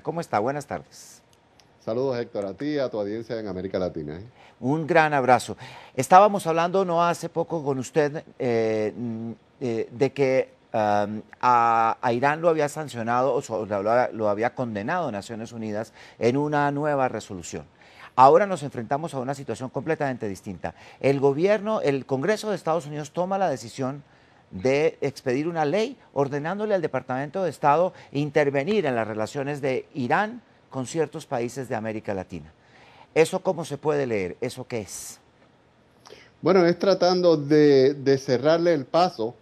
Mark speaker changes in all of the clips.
Speaker 1: ¿Cómo está? Buenas tardes.
Speaker 2: Saludos Héctor, a ti y a tu audiencia en América Latina. ¿eh?
Speaker 1: Un gran abrazo. Estábamos hablando no hace poco con usted eh, mm, eh, de que um, a, Irán lo había sancionado o lo, lo había condenado Naciones Unidas en una nueva resolución. Ahora nos enfrentamos a una situación completamente distinta. El gobierno, el Congreso de Estados Unidos toma la decisión de expedir una ley ordenándole al Departamento de Estado intervenir en las relaciones de Irán con ciertos países de América Latina. ¿Eso cómo se puede leer? ¿Eso qué es?
Speaker 2: Bueno, es tratando de, cerrarle el paso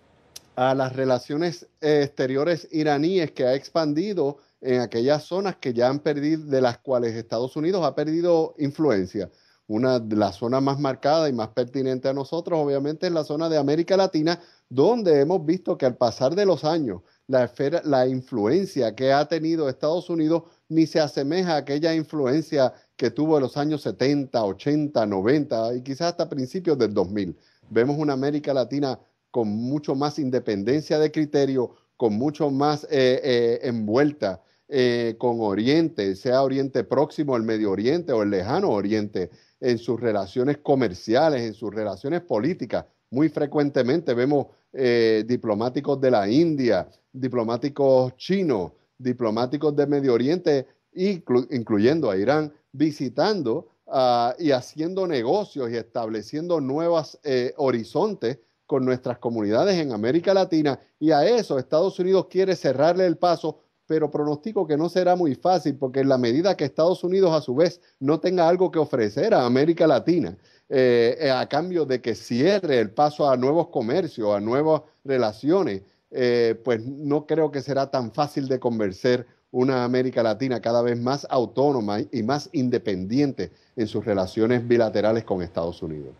Speaker 2: a las relaciones exteriores iraníes que ha expandido en aquellas zonas que ya han perdido, de las cuales Estados Unidos ha perdido influencia. Una de las zonas más marcada y más pertinente a nosotros, obviamente, es la zona de América Latina, donde hemos visto que al pasar de los años, la, esfera, la influencia que ha tenido Estados Unidos ni se asemeja a aquella influencia que tuvo en los años 70, 80, 90 y quizás hasta principios del 2000. Vemos una América Latina con mucho más independencia de criterio, con mucho más eh, eh, envuelta eh, con Oriente, sea Oriente próximo, el Medio Oriente o el lejano Oriente, en sus relaciones comerciales, en sus relaciones políticas. Muy frecuentemente vemos diplomáticos de la India, diplomáticos chinos, diplomáticos de Medio Oriente, incluyendo a Irán, visitando ah, y haciendo negocios y estableciendo nuevos eh, horizontes con nuestras comunidades en América Latina. Y a eso Estados Unidos quiere cerrarle el paso, pero pronostico que no será muy fácil, porque en la medida que Estados Unidos a su vez no tenga algo que ofrecer a América Latina, eh, eh, a cambio de que cierre el paso a nuevos comercios, a nuevas relaciones, eh, pues no creo que será tan fácil de convencer una América Latina cada vez más autónoma y más independiente en sus relaciones bilaterales con Estados Unidos.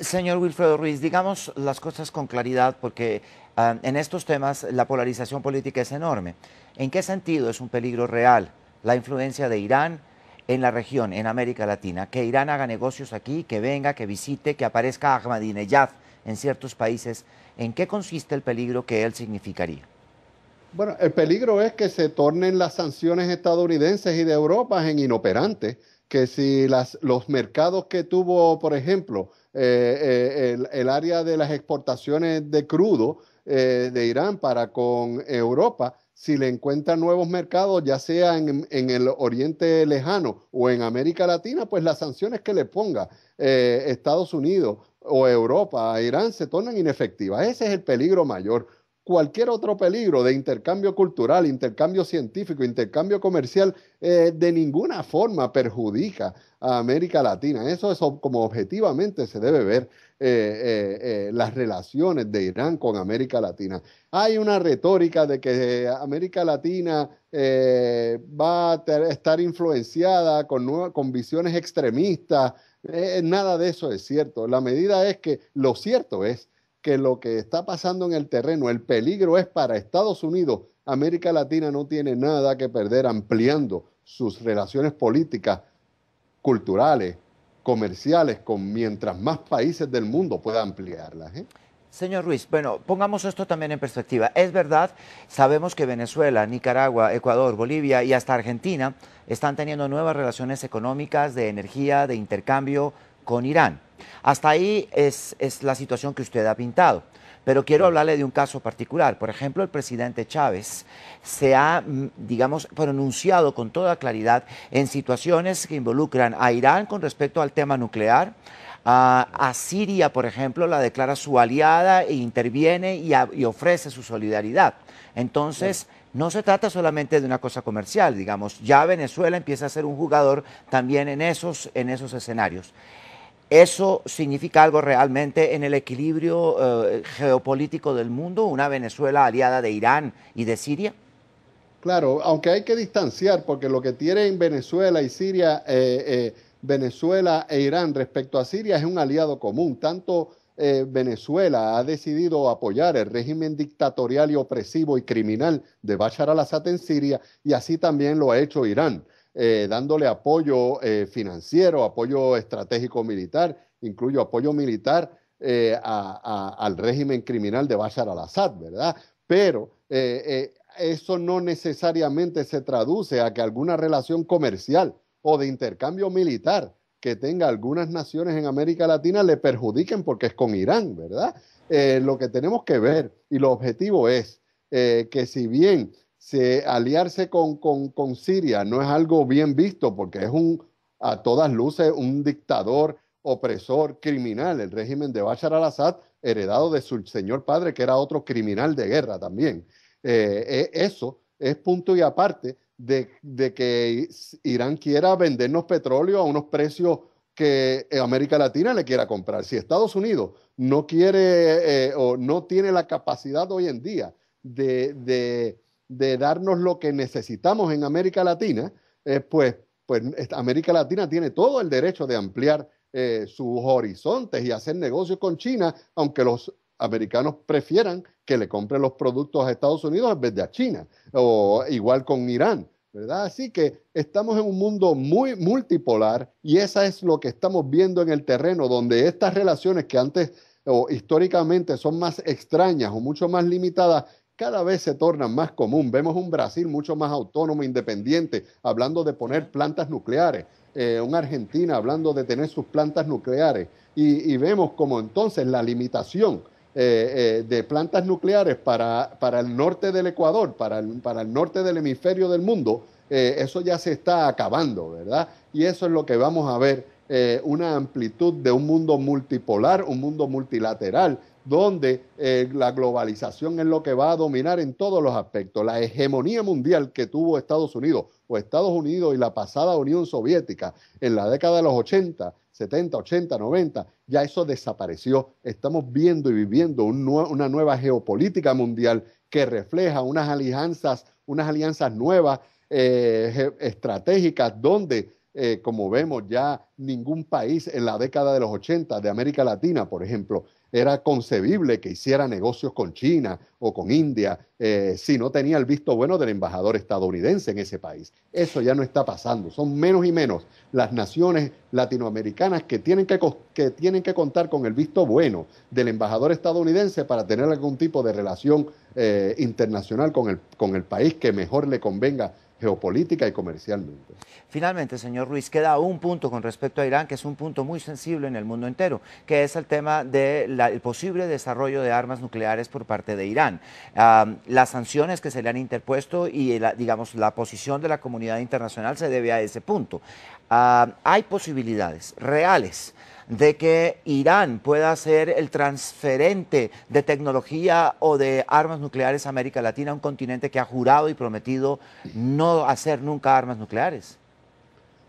Speaker 1: Señor Wilfredo Ruiz, digamos las cosas con claridad porque eh, en estos temas la polarización política es enorme. ¿En qué sentido es un peligro real la influencia de Irán en la región, en América Latina? Que Irán haga negocios aquí, que venga, que visite, que aparezca Ahmadinejad en ciertos países ¿En qué consiste el peligro que él significaría?
Speaker 2: Bueno, el peligro es que se tornen las sanciones estadounidenses y de Europa en inoperantes, que si las, los mercados que tuvo, por ejemplo, eh, eh, el, área de las exportaciones de crudo eh, de Irán para con Europa, si le encuentran nuevos mercados, ya sea en, en, el Oriente Lejano o en América Latina, pues las sanciones que le ponga Estados Unidos o Europa a Irán se tornan inefectivas. Ese es el peligro mayor. Cualquier otro peligro de intercambio cultural, intercambio científico, intercambio comercial, eh, de ninguna forma perjudica a América Latina. Eso es como objetivamente se debe ver eh, eh, las relaciones de Irán con América Latina. Hay una retórica de que América Latina va a estar influenciada con, con visiones extremistas nada de eso es cierto. La medida es que lo cierto es que lo que está pasando en el terreno, el peligro es para Estados Unidos. América Latina no tiene nada que perder ampliando sus relaciones políticas, culturales, comerciales, con mientras más países del mundo pueda ampliarlas. ¿eh?
Speaker 1: Señor Ruiz, bueno, pongamos esto también en perspectiva. Es verdad, sabemos que Venezuela, Nicaragua, Ecuador, Bolivia y hasta Argentina están teniendo nuevas relaciones económicas, de energía, de intercambio con Irán. Hasta ahí es, la situación que usted ha pintado. Pero quiero hablarle de un caso particular. Por ejemplo, el presidente Chávez se ha, mm, digamos, pronunciado con toda claridad en situaciones que involucran a Irán con respecto al tema nuclear, a, Siria, por ejemplo, la declara su aliada e interviene y, ofrece su solidaridad. Entonces, no se trata solamente de una cosa comercial, digamos, ya Venezuela empieza a ser un jugador también en esos, en esos escenarios. ¿Eso significa algo realmente en el equilibrio eh, geopolítico del mundo, una Venezuela aliada de Irán y de Siria?
Speaker 2: Claro, aunque hay que distanciar, porque lo que tienen Venezuela y Siria eh, eh, Venezuela e Irán respecto a Siria es un aliado común. Tanto eh, Venezuela ha decidido apoyar el régimen dictatorial y opresivo y criminal de Bashar al-Assad en Siria y así también lo ha hecho Irán, eh, dándole apoyo eh, financiero, apoyo estratégico militar, incluyo apoyo militar al régimen criminal de Bashar al-Assad, ¿verdad? Pero eso no necesariamente se traduce a que alguna relación comercial o de intercambio militar que tenga algunas naciones en América Latina le perjudiquen porque es con Irán, ¿verdad? Eh, lo que tenemos que ver y lo objetivo es eh, que si bien se aliarse con, con, Siria no es algo bien visto porque es un, a todas luces, un dictador opresor, criminal, el régimen de Bashar al-Assad, heredado de su señor padre, que era otro criminal de guerra también. Eh, eso es punto y aparte de, que Irán quiera vendernos petróleo a unos precios que América Latina le quiera comprar. Si Estados Unidos no quiere eh, o no tiene la capacidad hoy en día de, darnos lo que necesitamos en América Latina, eh, pues, pues América Latina tiene todo el derecho de ampliar eh, sus horizontes y hacer negocios con China, aunque los americanos prefieran que le compren los productos a Estados Unidos en vez de a China, o igual con Irán. ¿verdad? Así que estamos en un mundo muy multipolar y esa es lo que estamos viendo en el terreno, donde estas relaciones que antes o históricamente son más extrañas o mucho más limitadas, cada vez se tornan más común. Vemos un Brasil mucho más autónomo, independiente, hablando de poner plantas nucleares, eh, una Argentina hablando de tener sus plantas nucleares, y, vemos como entonces la limitación eh, eh, de plantas nucleares para, para, el norte del Ecuador, para el, para el norte del hemisferio del mundo, eso ya se está acabando, ¿verdad? Y eso es lo que vamos a ver eh, una amplitud de un mundo multipolar, un mundo multilateral, donde eh, la globalización es lo que va a dominar en todos los aspectos. La hegemonía mundial que tuvo Estados Unidos o Estados Unidos y la pasada Unión Soviética en la década de los 80, 70, 80, 90, ya eso desapareció. Estamos viendo y viviendo una nueva geopolítica mundial que refleja unas alianzas, unas alianzas nuevas, eh, estratégicas, donde eh, como vemos ya ningún país en la década de los 80 de América Latina, por ejemplo, era concebible que hiciera negocios con China o con India eh, si no tenía el visto bueno del embajador estadounidense en ese país. Eso ya no está pasando. Son menos y menos las naciones latinoamericanas que tienen que, que, tienen que contar con el visto bueno del embajador estadounidense para tener algún tipo de relación eh, internacional con el, con el país que mejor le convenga geopolítica y comercialmente.
Speaker 1: Finalmente, señor Ruiz, queda un punto con respecto a Irán, que es un punto muy sensible en el mundo entero, que es el tema del posible desarrollo de armas nucleares por parte de Irán. las sanciones que se le han interpuesto y, la, digamos, la posición de la comunidad internacional se debe a ese punto. hay posibilidades reales de que Irán pueda ser el transferente de tecnología o de armas nucleares a América Latina, un continente que ha jurado y prometido no hacer nunca armas nucleares?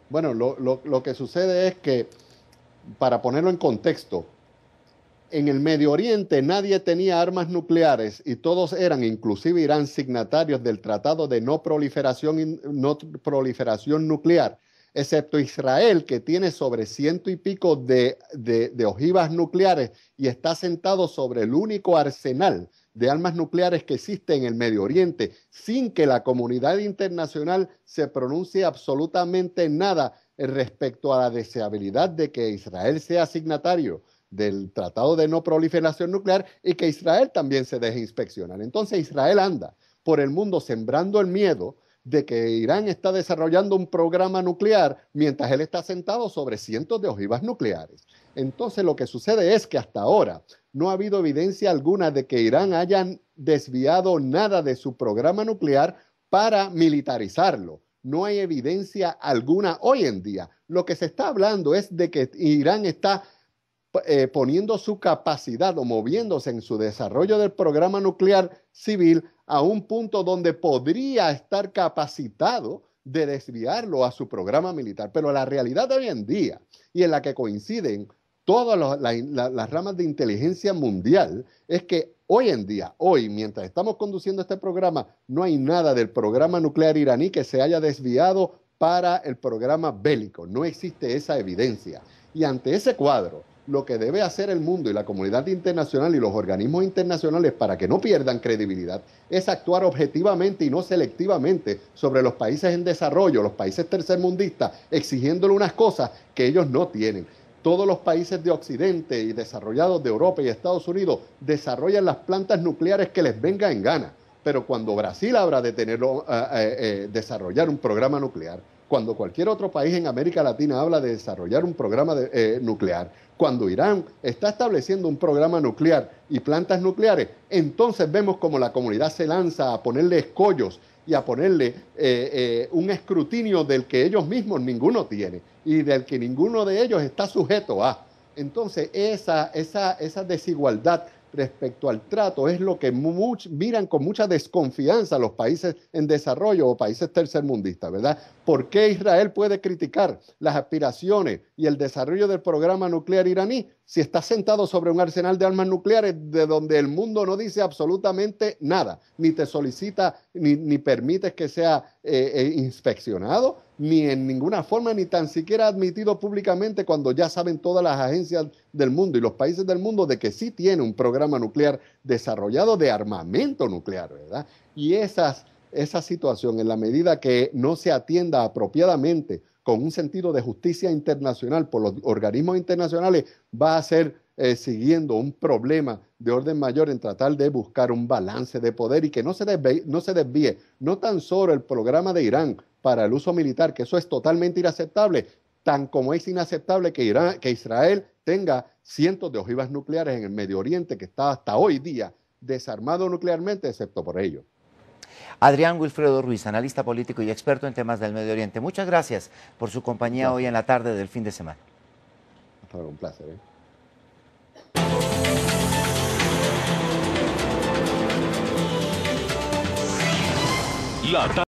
Speaker 2: Bueno, lo, que sucede es que, para ponerlo en contexto, en el Medio Oriente nadie tenía armas nucleares y todos eran, inclusive Irán, signatarios del Tratado de No Proliferación, no proliferación Nuclear excepto Israel, que tiene sobre ciento y pico de, ojivas nucleares y está sentado sobre el único arsenal de armas nucleares que existe en el Medio Oriente, sin que la comunidad internacional se pronuncie absolutamente nada respecto a la deseabilidad de que Israel sea signatario del Tratado de No Proliferación Nuclear y que Israel también se deje inspeccionar. Entonces Israel anda por el mundo sembrando el miedo, de que Irán está desarrollando un programa nuclear mientras él está sentado sobre cientos de ojivas nucleares. Entonces lo que sucede es que hasta ahora no ha habido evidencia alguna de que Irán haya desviado nada de su programa nuclear para militarizarlo. No hay evidencia alguna hoy en día. Lo que se está hablando es de que Irán está eh, poniendo su capacidad o moviéndose en su desarrollo del programa nuclear civil a un punto donde podría estar capacitado de desviarlo a su programa militar. Pero la realidad de hoy en día y en la que coinciden todas las ramas de inteligencia mundial es que hoy en día, hoy, mientras estamos conduciendo este programa, no hay nada del programa nuclear iraní que se haya desviado para el programa bélico. No existe esa evidencia. Y ante ese cuadro, lo que debe hacer el mundo y la comunidad internacional y los organismos internacionales para que no pierdan credibilidad es actuar objetivamente y no selectivamente sobre los países en desarrollo, los países tercermundistas, exigiéndole unas cosas que ellos no tienen. Todos los países de Occidente y desarrollados de Europa y Estados Unidos desarrollan las plantas nucleares que les venga en gana pero cuando Brasil habla de tenerlo, eh, eh, eh, desarrollar un programa nuclear, cuando cualquier otro país en América Latina habla de desarrollar un programa nuclear, cuando Irán está estableciendo un programa nuclear y plantas nucleares, entonces vemos como la comunidad se lanza a ponerle escollos y a ponerle un escrutinio del que ellos mismos ninguno tiene y del que ninguno de ellos está sujeto a. Entonces, esa, esa, esa desigualdad respecto al trato es lo que miran con mucha desconfianza los países en desarrollo o países tercermundistas, ¿verdad? ¿Por qué Israel puede criticar las aspiraciones y el desarrollo del programa nuclear iraní si está sentado sobre un arsenal de armas nucleares de donde el mundo no dice absolutamente nada, ni te solicita ni, ni permites que sea eh, eh, inspeccionado, ni en ninguna forma, ni tan siquiera admitido públicamente cuando ya saben todas las agencias del mundo y los países del mundo de que sí tiene un programa nuclear desarrollado de armamento nuclear, ¿verdad? Y esa situación, en la medida que no se atienda apropiadamente con un sentido de justicia internacional por los organismos internacionales, va a ser eh, siguiendo un problema de orden mayor en tratar de buscar un balance de poder y que no se, desvíe, no se desvíe no tan solo el programa de Irán para el uso militar, que eso es totalmente inaceptable, tan como es inaceptable que, Irán, que Israel tenga cientos de ojivas nucleares en el Medio Oriente, que está hasta hoy día desarmado nuclearmente, excepto por ello.
Speaker 1: Adrián Wilfredo Ruiz, analista político y experto en temas del Medio Oriente. Muchas gracias por su compañía hoy en la tarde del fin de semana.
Speaker 2: Un placer. ¿eh? La